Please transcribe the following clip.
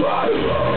Survival!